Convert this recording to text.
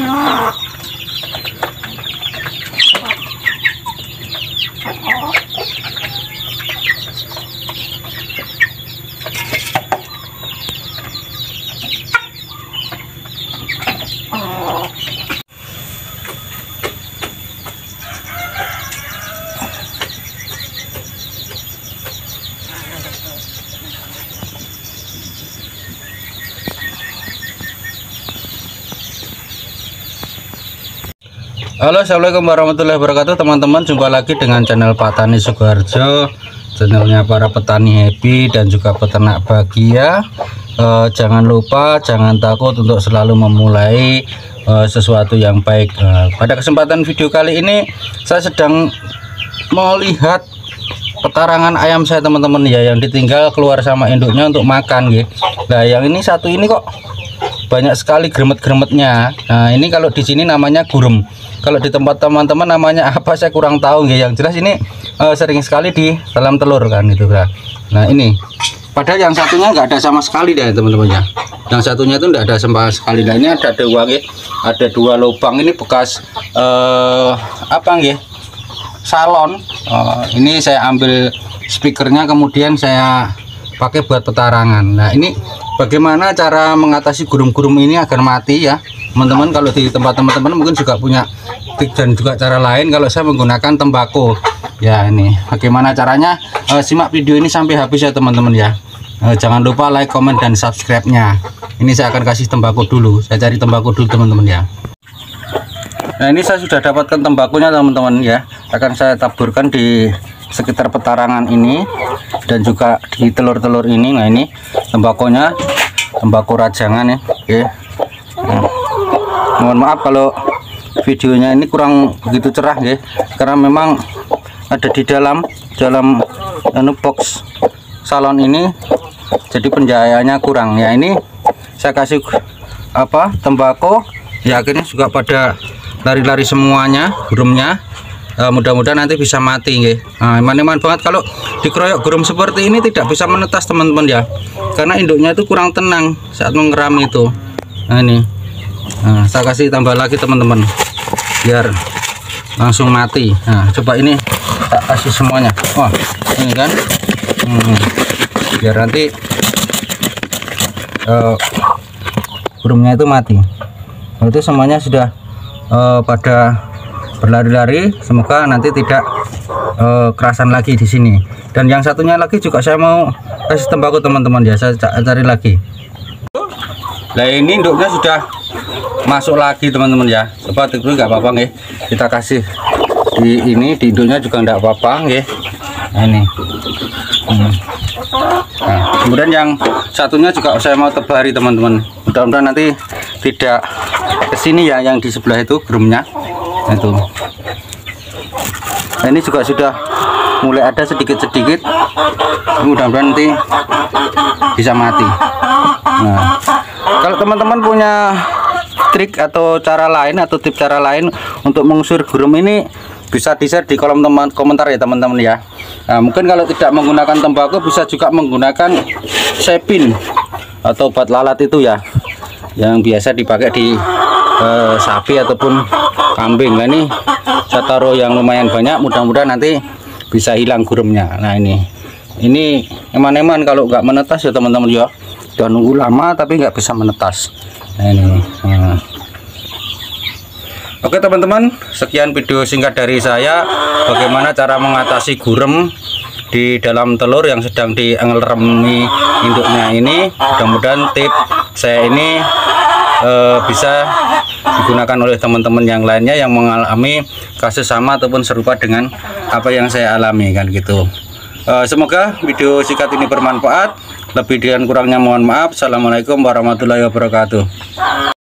Ah! Halo assalamualaikum warahmatullahi wabarakatuh teman-teman. Jumpa lagi dengan channel Patani channelnya para petani happy dan juga peternak bahagia. Eh, jangan lupa jangan takut untuk selalu memulai eh, sesuatu yang baik. Eh, pada kesempatan video kali ini saya sedang melihat petarangan ayam saya teman-teman ya yang ditinggal keluar sama induknya untuk makan gitu nah yang ini satu ini kok banyak sekali gremet-gremetnya nah ini kalau di sini namanya gurem kalau di tempat teman-teman namanya apa saya kurang tahu ya yang jelas ini uh, sering sekali di dalam telur kan itu kan nah ini. Padahal yang satunya nggak ada sama sekali deh teman-teman ya. Yang satunya itu enggak ada sama sekali. Nah ini ada dua ya ada dua lubang. Ini bekas uh, apa ya salon. Uh, ini saya ambil speakernya kemudian saya pakai buat petarangan. Nah ini bagaimana cara mengatasi gurum-gurum ini agar mati ya teman-teman kalau di tempat teman-teman mungkin juga punya trik dan juga cara lain. Kalau saya menggunakan tembakau ya ini. Bagaimana caranya? Uh, simak video ini sampai habis ya teman-teman ya. Uh, jangan lupa like comment dan subscribe nya ini saya akan kasih tembakau dulu. Saya cari tembakau dulu teman-teman ya. Nah ini saya sudah dapatkan tembakunya teman-teman ya. Akan saya taburkan di sekitar petarangan ini dan juga di telur-telur ini. Nah ini tembakonya. Tembakau rajangan ya. Oke mohon maaf kalau videonya ini kurang begitu cerah ya karena memang ada di dalam dalam anu box salon ini. Jadi pencahayaannya kurang. Ya ini saya kasih apa tembakau ya akhirnya juga pada lari-lari semuanya burungnya e, mudah-mudahan nanti bisa mati ya nah, eman-eman banget kalau dikeroyok burung seperti ini tidak bisa menetas teman-teman ya. Karena induknya itu kurang tenang saat mengeram itu. Nah ini nah, saya kasih tambah lagi teman-teman. Biar langsung mati. Nah coba ini tak kasih semuanya. Wah ini kan? Hmm, biar nanti uh, burungnya itu mati. Nah, itu semuanya sudah uh, pada berlari-lari. Semoga nanti tidak uh, kerasan lagi di sini. Dan yang satunya lagi juga saya mau kasih tembakau teman-teman. Ya saya cari lagi. Nah ini induknya sudah masuk lagi teman-teman ya. Coba itu nggak apa-apa nih kita kasih di ini di induknya juga enggak apa-apa nih nah ini. Hmm. nah, kemudian yang satunya juga saya mau tebari teman-teman. Mudah-mudahan nanti tidak ke sini ya yang di sebelah itu gerumnya. Nah, itu. Nah, ini juga sudah mulai ada sedikit-sedikit. Mudah-mudahan nanti bisa mati. Nah kalau teman-teman punya trik atau cara lain atau tip cara lain untuk mengusir burung ini bisa di share di kolom teman komentar ya teman-teman ya. Nah, mungkin kalau tidak menggunakan tembakau bisa juga menggunakan sepin atau obat lalat itu ya yang biasa dipakai di eh, sapi ataupun kambing. Nah ini saya taruh yang lumayan banyak mudah-mudahan nanti bisa hilang gurumnya nah ini ini eman-eman kalau nggak menetas ya teman-teman ya udah nunggu lama tapi nggak bisa menetas. Nah ini. Nah. Oke teman-teman sekian video singkat dari saya. Bagaimana cara mengatasi gurem di dalam telur yang sedang diengelremi induknya ini. Mudah-mudahan tip saya ini e, bisa digunakan oleh teman-teman yang lainnya yang mengalami kasus sama ataupun serupa dengan apa yang saya alami kan gitu e, semoga video singkat ini bermanfaat. Lebih dan kurangnya mohon maaf. Assalamualaikum warahmatullahi wabarakatuh